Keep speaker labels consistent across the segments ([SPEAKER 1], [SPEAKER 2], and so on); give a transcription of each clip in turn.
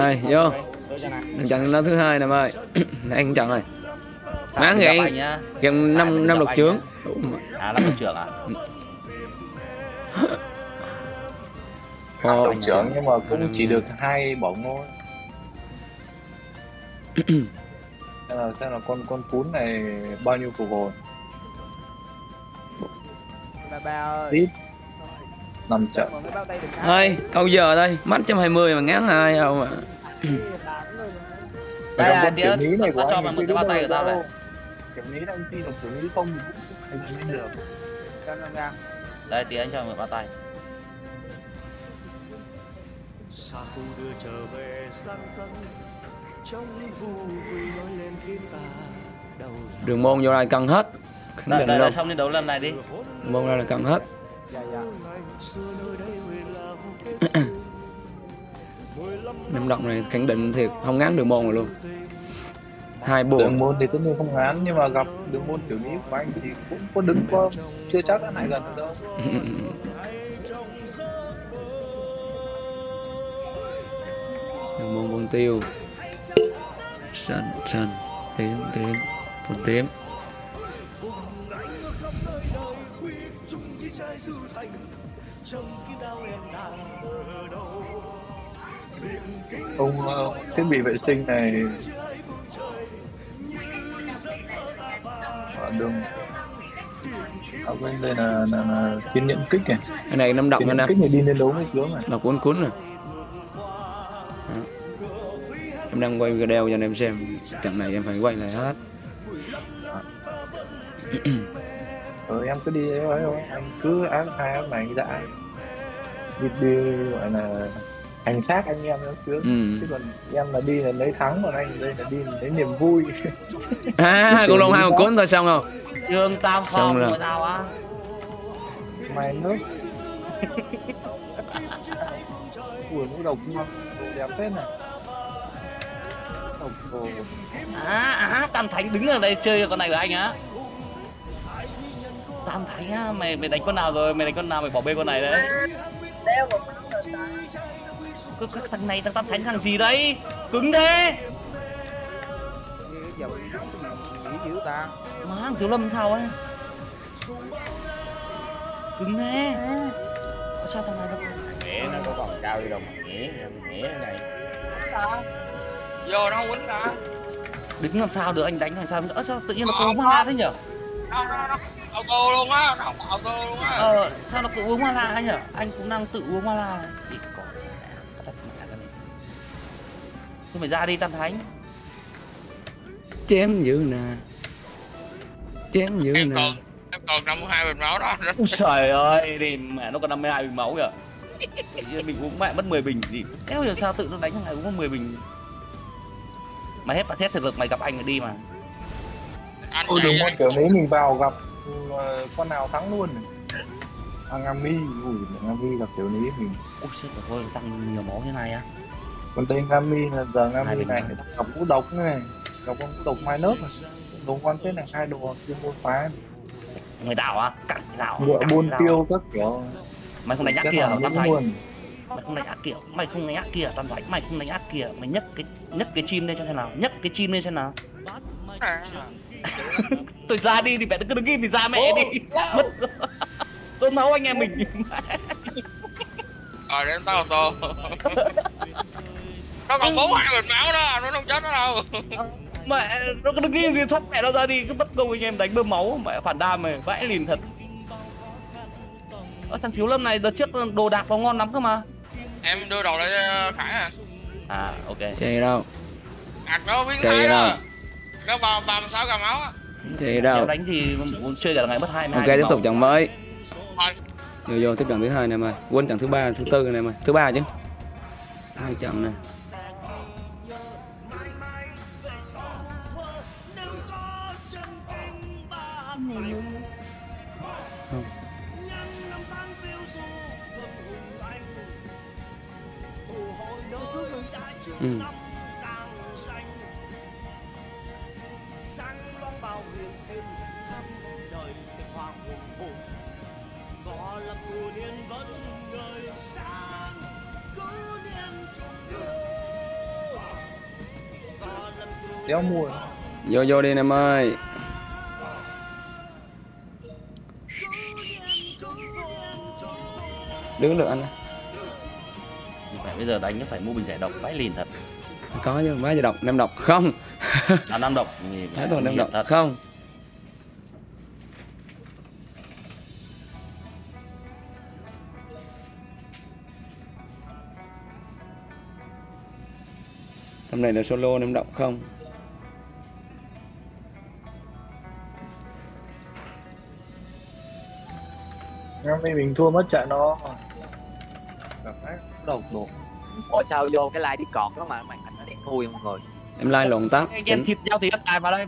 [SPEAKER 1] Rồi, vô. Đừng chặn nó thứ hai nè ơi. anh chặn rồi. máng
[SPEAKER 2] vậy
[SPEAKER 1] Gần năm năm lục trưởng.
[SPEAKER 2] À năm lục trưởng à?
[SPEAKER 1] Năm
[SPEAKER 3] lục trưởng nhưng mà cũng chỉ được hai bổng thôi. xem là xem là con con cún này bao nhiêu phục hồi.
[SPEAKER 4] Ba ba ơi. 5 triệu
[SPEAKER 1] Ơi, câu giờ đây, mắt 120 mà ngán ai không ạ
[SPEAKER 3] à.
[SPEAKER 2] Đây là đĩa, cho mày một cái bao tay của tao
[SPEAKER 4] đây.
[SPEAKER 2] Đây, tí anh cho mày bao tay.
[SPEAKER 1] Đường môn vô này cần hết. Khẳng định
[SPEAKER 2] Xong đi đấu lần này đi.
[SPEAKER 1] Môn ra là cần hết.
[SPEAKER 4] Dạ, dạ.
[SPEAKER 1] Năm động này khẳng định thiệt không ngán đường môn rồi luôn. Hai
[SPEAKER 3] đường
[SPEAKER 1] buồn.
[SPEAKER 3] môn thì tất nhiên không ngán nhưng mà gặp đường môn kiểu ní của anh thì cũng có đứng có chưa chắc đã lại gần được đâu
[SPEAKER 1] Đường môn vân tiêu. Sân, sân. Tím, tím. Một tím.
[SPEAKER 3] Ông ờ, thiết bị vệ sinh này ở đường ở bên đây là, là, là kiên nhẫn kích này
[SPEAKER 1] Cái này năm động nè.
[SPEAKER 3] kích này đi lên đấu mới sướng này
[SPEAKER 1] Mà cuốn cuốn rồi. Đó. Em đang quay video cho anh em xem. Trận này em phải quay lại hết.
[SPEAKER 3] em cứ đi ấy thôi anh cứ áp hai áp này đã đi đi gọi là hành xác anh em nó sướng
[SPEAKER 1] Ừ.
[SPEAKER 3] chứ còn em là đi là lấy thắng còn anh đây là đi là lấy niềm vui
[SPEAKER 1] À, con lông hai một cuốn thôi xong không?
[SPEAKER 2] Trương Tam
[SPEAKER 1] Xong
[SPEAKER 2] Phong
[SPEAKER 1] rồi.
[SPEAKER 2] tao á.
[SPEAKER 3] mày nước ui mũ độc đồ đẹp phết này độc
[SPEAKER 2] À, à, Tam Thánh đứng ở đây chơi con này của anh á. Tam Thánh á, mày mày đánh con nào rồi? Mày đánh con nào mày bỏ bê con này đấy. Cái, cái thằng này thằng Tam Thánh thằng gì đấy? Cứng thế.
[SPEAKER 4] Giờ nghĩ dữ ta
[SPEAKER 2] Má thằng Thiếu Lâm sao ấy? Cứng thế. Ủa Sao thằng này nó
[SPEAKER 5] nghĩa nó có còn cao gì đâu mà nghĩa nghĩa này
[SPEAKER 6] vô nó không quýnh ta
[SPEAKER 2] đứng làm sao được anh đánh làm sao nữa sao tự nhiên nó cứ uống hoa thế nhở
[SPEAKER 6] nó nó nó auto luôn á nó không có auto luôn á.
[SPEAKER 2] Ờ sao nó cứ uống hoa la anh nhở? Anh cũng đang tự uống hoa la thì có thật mẹ cái này. Thôi mày ra đi tam thánh.
[SPEAKER 1] Chém dữ nè. Chém dữ
[SPEAKER 6] em
[SPEAKER 1] nè.
[SPEAKER 6] còn em còn 52 bình máu đó.
[SPEAKER 2] Ôi trời ơi thì mẹ nó còn 52 bình máu kìa. Mình uống mẹ mất 10 bình gì Kéo giờ sao tự nó đánh thằng này uống có 10 bình. Mày hết hết thực lực mày gặp anh rồi đi mà.
[SPEAKER 6] Anh
[SPEAKER 3] ôi đừng có kiểu đấy mình vào gặp con nào thắng luôn? Này Angami ui Angami gặp kiểu ní mình
[SPEAKER 2] Ôi shit rồi thôi tăng nhiều máu như này á.
[SPEAKER 3] Còn đây Ngami là giờ
[SPEAKER 2] Hai
[SPEAKER 3] Ngami
[SPEAKER 2] bình
[SPEAKER 3] này
[SPEAKER 2] này.
[SPEAKER 3] gặp ngũ độc này. Gặp con ngũ độc mai nớp này đồ quan thế này hai đồ chuyên môn phá.
[SPEAKER 2] Người đảo á, cặn đảo
[SPEAKER 3] ngựa buôn tiêu các kiểu.
[SPEAKER 2] Mày không đánh ác
[SPEAKER 3] làm
[SPEAKER 2] tam thánh
[SPEAKER 3] luôn
[SPEAKER 2] mày không đánh ác kiểu mày không đánh ác kìa tam thánh mày không đánh ác kìa mày nhấc cái nhấc cái chim lên cho xem nào nhấc cái chim lên xem nào
[SPEAKER 6] à.
[SPEAKER 2] tôi ra đi thì mẹ cứ đứng im thì ra mẹ đi. Mất tôi máu anh em mình.
[SPEAKER 6] Rồi để em tao auto nó còn bốn hai bình máu đó nó không chết nó đâu.
[SPEAKER 2] Mẹ nó cứ đứng im thì thoát mẹ nó ra đi cứ bất công anh em đánh bơm máu. Mẹ phản đam mày vãi lìn thật. Ở thằng thiếu lâm này đợt trước đồ đạc nó ngon lắm cơ mà.
[SPEAKER 6] Em đưa đồ lại khải à.
[SPEAKER 2] À ok.
[SPEAKER 1] Chạy đâu?
[SPEAKER 6] ạc nó biến thái
[SPEAKER 1] đâu?
[SPEAKER 6] đó nó ba ba sáu gà máu á
[SPEAKER 2] nếu
[SPEAKER 1] đâu?
[SPEAKER 2] đánh thì muốn chơi cả ngày mất hai
[SPEAKER 1] Ok tiếp tục trận mới. Vô vô tiếp trận thứ hai này mày. Quên trận thứ ba, thứ tư này mày. Thứ ba chứ. Hai trận này. Không. Ừ.
[SPEAKER 3] đéo mua.
[SPEAKER 1] Vô vô đi em ơi. Đứng được anh.
[SPEAKER 2] Phải bây giờ đánh nó phải mua bình giải độc vãi lìn thật.
[SPEAKER 1] Có chứ má giờ độc nem độc không.
[SPEAKER 2] Là năm độc.
[SPEAKER 1] Thái toàn nem độc
[SPEAKER 2] thật.
[SPEAKER 1] không. Tầm này là solo nem độc không
[SPEAKER 3] nay mình thua mất trận nó cảm giác độc độ
[SPEAKER 7] ủa sao vô cái like đi cọt đó mà màn hình nó đen thui mọi người?
[SPEAKER 1] Em like lộn tắt.
[SPEAKER 2] Em thịt giao thì đất tài vào đây.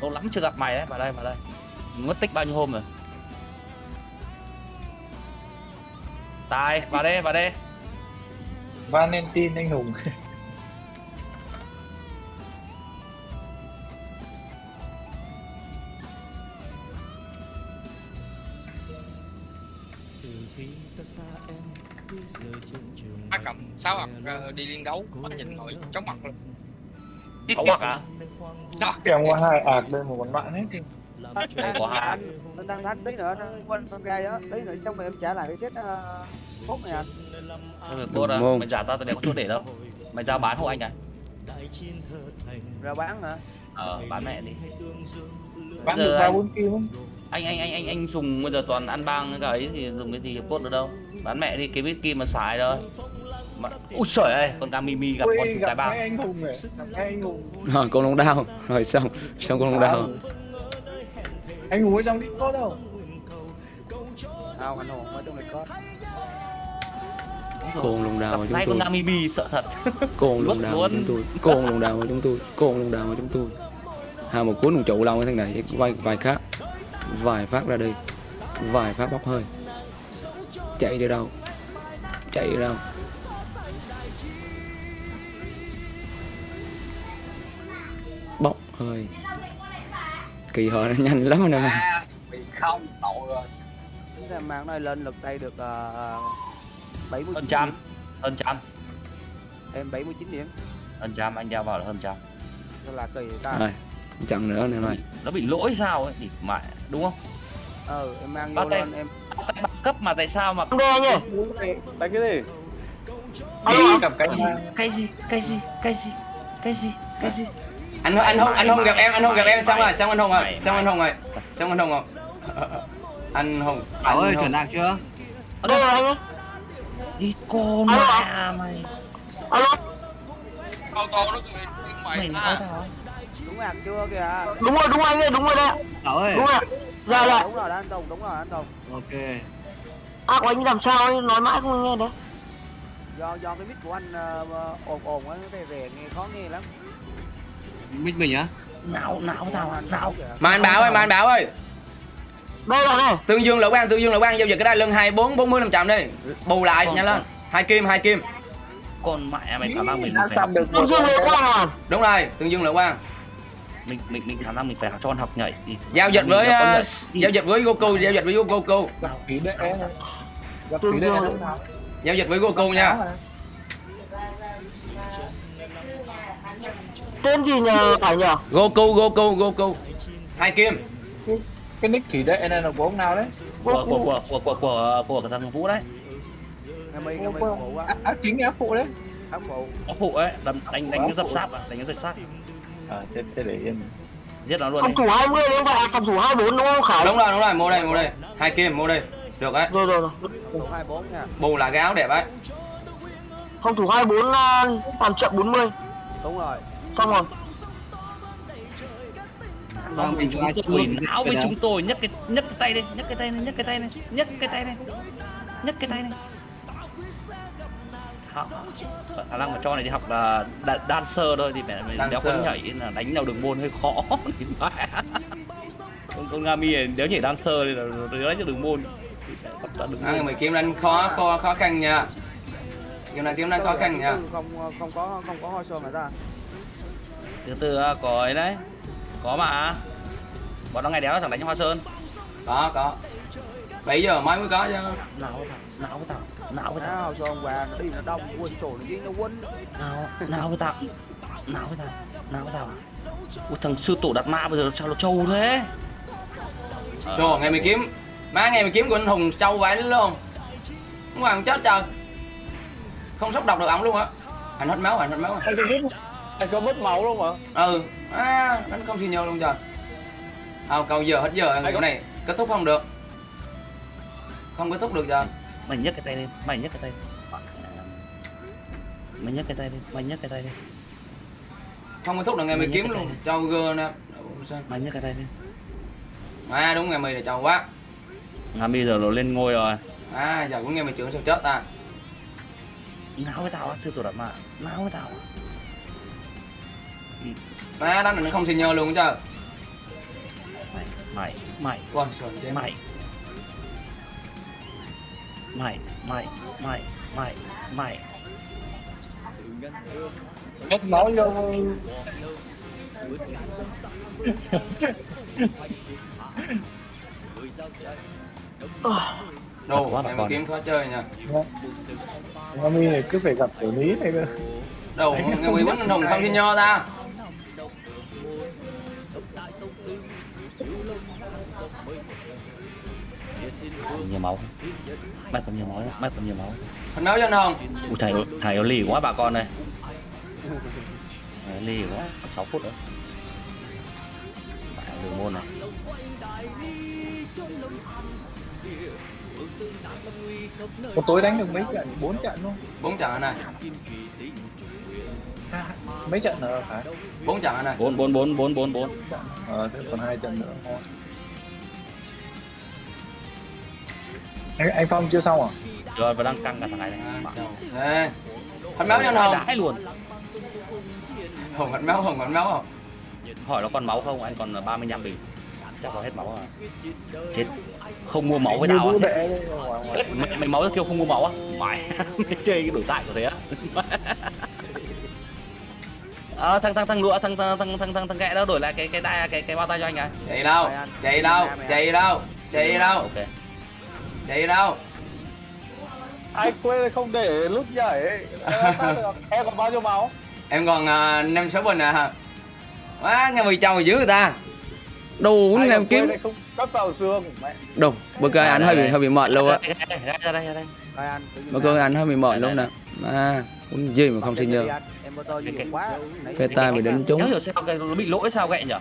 [SPEAKER 2] Lâu lắm chưa gặp mày đấy vào đây vào đây. Mất tích bao nhiêu hôm rồi? Tài vào đây vào đây.
[SPEAKER 3] Valentine anh hùng
[SPEAKER 6] ba cầm sáu mặt ờ, đi liên đấu ba nhìn ngồi chóng mặt luôn.
[SPEAKER 2] Có hoặc à
[SPEAKER 6] đó.
[SPEAKER 3] kèm qua hai ạc đây một con bạn hết
[SPEAKER 2] có hai
[SPEAKER 4] anh đang thắng tí nữa quên con gai đó tí nữa rồi em trả lại cái chết uh, phút này anh
[SPEAKER 2] Thôi được, Bốt à, mày giả tao tao để có chỗ để đâu. Mày ra bán hộ anh à?
[SPEAKER 4] ra bán hả?
[SPEAKER 2] Ờ, bán mẹ đi
[SPEAKER 3] bạn
[SPEAKER 2] Giờ
[SPEAKER 3] được ba
[SPEAKER 2] anh-
[SPEAKER 3] bốn kim không
[SPEAKER 2] Anh anh anh anh anh dùng bây giờ toàn ăn bang cái ấy thì dùng cái gì cốt được đâu. Bán mẹ đi cái bít kim mà xài thôi. Mà, Ui trời ơi, con cam mimi gặp con chú cái
[SPEAKER 3] ngay anh hùng này anh hùng.
[SPEAKER 1] Rồi con lông đau rồi xong xong con lông đau
[SPEAKER 3] anh hùng ở trong đi có đâu?
[SPEAKER 4] Không anh hùng mới trong này có
[SPEAKER 1] con chúng tôi
[SPEAKER 2] cam mimi sợ thật.
[SPEAKER 1] Đau của
[SPEAKER 2] luôn.
[SPEAKER 1] chúng tôi. Con lông đau của chúng tôi. Con lông đau của chúng tôi hai một cuốn một trụ lâu cái thằng này vài vài khác. Vài phát ra đi. Vài phát bốc hơi. Chạy đi đâu? Chạy đi đâu? Bốc hơi. Kỳ họ nó nhanh lắm nè mà
[SPEAKER 7] bị không tội rồi.
[SPEAKER 4] Mang nó lên lực tay được uh, 70
[SPEAKER 2] Hơn trăm. Hơn trăm.
[SPEAKER 4] Em 79 điểm.
[SPEAKER 2] Hơn trăm, anh giao vào là hơn trăm.
[SPEAKER 4] Đó là kỳ ta.
[SPEAKER 1] Rồi chẳng nữa nè mày
[SPEAKER 2] Nó bị lỗi sao ấy, thì mẹ đúng không?
[SPEAKER 4] ờ em mang
[SPEAKER 2] Ba tay.
[SPEAKER 4] em.
[SPEAKER 2] Tay bạc cấp mà tại sao mà
[SPEAKER 7] đe nhỉ?
[SPEAKER 3] Đánh cái gì?
[SPEAKER 7] Alo.
[SPEAKER 3] đi gặp cái
[SPEAKER 2] Cái gì, cái gì, cái gì, cái gì, cái gì?
[SPEAKER 1] Anh anh không anh không gặp em anh không gặp em xong rồi xong anh hùng rồi xong anh hùng rồi xong anh hùng rồi anh hùng
[SPEAKER 5] Bảo ơi chuẩn
[SPEAKER 1] hùng
[SPEAKER 5] đạt chưa?
[SPEAKER 7] rồi anh ấy
[SPEAKER 2] Đi con
[SPEAKER 7] Alo.
[SPEAKER 2] mẹ mày.
[SPEAKER 7] Alo
[SPEAKER 6] ô tô nó cười mày
[SPEAKER 2] Mày
[SPEAKER 6] à
[SPEAKER 2] tao
[SPEAKER 4] đúng hàng chưa kìa?
[SPEAKER 7] Đúng rồi đúng rồi anh ơi đúng rồi đấy.
[SPEAKER 5] Ơi.
[SPEAKER 7] đúng rồi. Dạ dạ.
[SPEAKER 4] Đúng rồi anh tùng đúng rồi anh tùng
[SPEAKER 5] Ok.
[SPEAKER 7] à của anh làm sao? Ấy, nói mãi không nghe đấy.
[SPEAKER 4] Do do cái mic của anh ờ, ồn ồn á nó rè nghe khó nghe lắm.
[SPEAKER 5] Mít mình á?
[SPEAKER 2] Não, não tao, não
[SPEAKER 1] mà anh bảo ơi mà anh bảo ơi.
[SPEAKER 7] Đây rồi này.
[SPEAKER 1] Tương dương lỗ ban tương dương lỗ ban giao dịch cái đây lưng hai bốn bốn mươi năm trăm đi. Bù lại nhanh lên. hai kim hai kim.
[SPEAKER 2] Con mẹ mày khả năng mình
[SPEAKER 3] đã
[SPEAKER 2] phải
[SPEAKER 3] săn được
[SPEAKER 7] tương dương lệ quang à?
[SPEAKER 1] Đúng rồi tương dương lỗ ban
[SPEAKER 2] mình mình mình khả năng mình phải cho con học nhảy đi
[SPEAKER 1] giao dịch với uh,
[SPEAKER 2] nhảy.
[SPEAKER 1] giao dịch với Goku giao dịch với Goku.
[SPEAKER 3] Gặp phí đệ gặp phí đệ
[SPEAKER 1] giao dịch với Goku nha.
[SPEAKER 7] Tên gì nhờ phải nhờ?
[SPEAKER 1] Goku Goku Goku. Hai kim.
[SPEAKER 3] Cái nick thủy đệ này là của ông nào đấy.
[SPEAKER 2] Của của của của của của của cái thằng Vũ đấy.
[SPEAKER 4] Nghe mi nghe mi phụ á
[SPEAKER 3] ác, ác chính ác phụ đấy.
[SPEAKER 4] Áp phụ.
[SPEAKER 2] Có phụ ấy đánh đánh đánh cái dập sáp à đánh cái dập sáp
[SPEAKER 3] à thế, thế để yên.
[SPEAKER 2] Giết nó luôn
[SPEAKER 7] phòng thủ 20 đúng không phải phòng thủ 24 đúng không Khải?
[SPEAKER 1] Đúng rồi đúng rồi mua đây mua đây. Hai kim mua đây. Được đấy.
[SPEAKER 7] Rồi rồi rồi.
[SPEAKER 4] 24 nha.
[SPEAKER 1] Bù lại cái áo đẹp ấy
[SPEAKER 7] phòng thủ 24 à, làm chậm 40
[SPEAKER 4] đúng rồi.
[SPEAKER 7] Xong rồi.
[SPEAKER 5] Vâng, mình
[SPEAKER 2] chúng tôi
[SPEAKER 5] mình
[SPEAKER 2] não với chúng tôi. Nhấc cái nhấc cái tay đây nhấc cái tay này nhấc cái tay này nhấc cái tay này nhấc cái tay này Học. Khả năng mà cho này đi học là đa- dancer thôi thì mẹ mày đéo có nhảy là đánh nhau đường môn hơi khó. Thì mẹ con con Ngami này nếu nhảy dancer thì là đánh cho đường môn. Thì sẽ bắt ra đường
[SPEAKER 1] à, mày kiếm đánh khó khó khó khăn nha. Kiếm đánh kiếm đánh khó khăn nha.
[SPEAKER 4] Không không có không có hoa sơn mà ta.
[SPEAKER 2] Thứ tư à, có ấy đấy. Có mà. Bọn nó ngày đéo thằng đánh hoa sơn
[SPEAKER 1] có có. Bảy giờ mấy mới có chứ.
[SPEAKER 2] Não với tao não với
[SPEAKER 4] Á,
[SPEAKER 2] tao
[SPEAKER 4] sơn và nó đi nó đông quên sổ nó đi nó quên
[SPEAKER 2] não não với tao nào với tao nào với tao Ui, thằng sư tổ đặt ma bây giờ sao nó trâu thế?
[SPEAKER 1] Trời ngày mày kiếm. Má ngày mày kiếm của anh Hùng trâu vãi luôn Không hoàng chết trời. Không sốc độc được ổng luôn á. Anh hết máu anh hết máu.
[SPEAKER 3] Anh có biết anh có mất máu luôn mà
[SPEAKER 1] Ừ. À, đánh không xì nhau luôn trời. À cầu giờ hết giờ
[SPEAKER 3] có-
[SPEAKER 1] này. Kết thúc không được. Không kết thúc được giờ
[SPEAKER 2] mày nhấc cái tay lên mày nhấc cái tay mày nhấc cái tay lên mày nhấc cái tay lên
[SPEAKER 1] Không kết thúc được ngày mày
[SPEAKER 2] Mày
[SPEAKER 1] kiếm luôn. Trâu gơ nè.
[SPEAKER 2] Mày nhấc cái tay lên
[SPEAKER 1] À đúng ngày mày là trâu quá.
[SPEAKER 2] Ngà bây giờ nó lên ngôi rồi.
[SPEAKER 1] À giờ cũng nghe mày trưởng sao chết ta.
[SPEAKER 2] Nào với tao á sư tổ đặt ma nào với tao
[SPEAKER 1] À đánh này nó không xì nhau luôn chứ.
[SPEAKER 2] Mày mày mày.
[SPEAKER 1] Sườn chứ
[SPEAKER 2] mày mày mày mày mày mày.
[SPEAKER 3] Mất máu vô
[SPEAKER 1] Đồ
[SPEAKER 2] Quá con.
[SPEAKER 1] kiếm khó chơi nha.
[SPEAKER 3] Mami này cứ phải gặp tiểu lý này cơ.
[SPEAKER 1] Đồ ngày mày quýnh anh Hùng không xì nhau ta
[SPEAKER 2] nhiều máu. Mắt còn nhiều máu mắt còn nhiều máu.
[SPEAKER 1] Thành máu cho anh Hùng
[SPEAKER 2] Ui, thầy thầy nó lì quá bà con ơi. Thầy lì quá 6 phút nữa Phải đường môn này
[SPEAKER 3] một tối đánh được mấy trận? Bốn trận luôn.
[SPEAKER 1] Bốn trận này?
[SPEAKER 3] À, mấy trận nữa phải
[SPEAKER 1] bốn trận này?
[SPEAKER 2] Bốn bốn bốn bốn bốn bốn.
[SPEAKER 3] Ờ thế còn hai trận nữa thôi anh, anh phong chưa xong à?
[SPEAKER 2] Rồi và đang căng cả thằng này này
[SPEAKER 1] À, máu cho anh Hùng
[SPEAKER 2] đãi luôn.
[SPEAKER 1] Hùng thành máu Hùng thành máu. Không
[SPEAKER 2] hỏi nó còn máu không? Anh còn 35 bình chắc có hết máu rồi. Chết. Không mua máu với
[SPEAKER 3] vũ
[SPEAKER 2] à mày, mày máu kêu không mua máu á? Mày mày chơi cái đổi tại của thế á. À, thằng thằng thằng lụa thằng thằng thằng thằng thằng thằng ghẹ đó đổi lại cái cái đai cái cái bao tay cho anh à
[SPEAKER 1] Chạy đâu? Chạy đâu? Chạy đâu? Chạy đâu?
[SPEAKER 2] ok
[SPEAKER 1] Chạy đâu?
[SPEAKER 3] Anh quên không để lúc nhảy. Em còn bao nhiêu máu?
[SPEAKER 1] Em còn à, năm sáu bình à. Quá nghe mày trâu dữ người ta. Đồ
[SPEAKER 3] anh
[SPEAKER 1] em kiếm.
[SPEAKER 3] không cắt vào xương
[SPEAKER 1] Đồ bữa cơ anh hơi bị hơi bị mệt luôn á.
[SPEAKER 2] Đây đây đây
[SPEAKER 1] Bữa cơ anh hơi bị mệt luôn nè. À uống gì mà không xin nhớ
[SPEAKER 4] Đi. Nãy-
[SPEAKER 1] Phê tay bị đánh
[SPEAKER 2] nhớ
[SPEAKER 1] trúng
[SPEAKER 2] hiểu sao cái nó bị lỗi sao ghẹ nhỉ?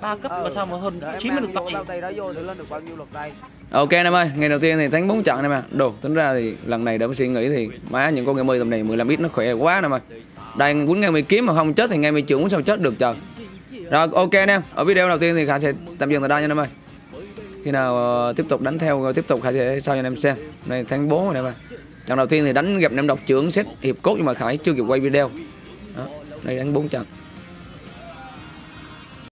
[SPEAKER 2] Ba cấp mà sao mà hơn
[SPEAKER 4] Đợi em
[SPEAKER 2] chín mươi
[SPEAKER 4] mang
[SPEAKER 2] được
[SPEAKER 4] vô
[SPEAKER 2] tay?
[SPEAKER 4] tay đó vô thì lên được bao nhiêu lượt đây?
[SPEAKER 1] Ok em ơi, ngày đầu tiên thì thắng 4 trận em ạ. Đồ, tính ra thì lần này đỡ suy nghĩ thì má những con game tầm này 15 ít nó khỏe quá em ơi. Đây quấn ngay mày kiếm mà không chết thì ngay mày trưởng sao chết được trời. Rồi ok anh em, ở video đầu tiên thì Khải sẽ tạm dừng tại đây nha anh em ơi. Khi nào uh, tiếp tục đánh theo tiếp tục Khải sẽ sao cho anh em xem. Này tháng 4 rồi em ơi. Trận đầu tiên thì đánh gặp năm độc trưởng xếp hiệp cốt nhưng mà Khải chưa kịp quay video. Đó, đây đánh 4 trận.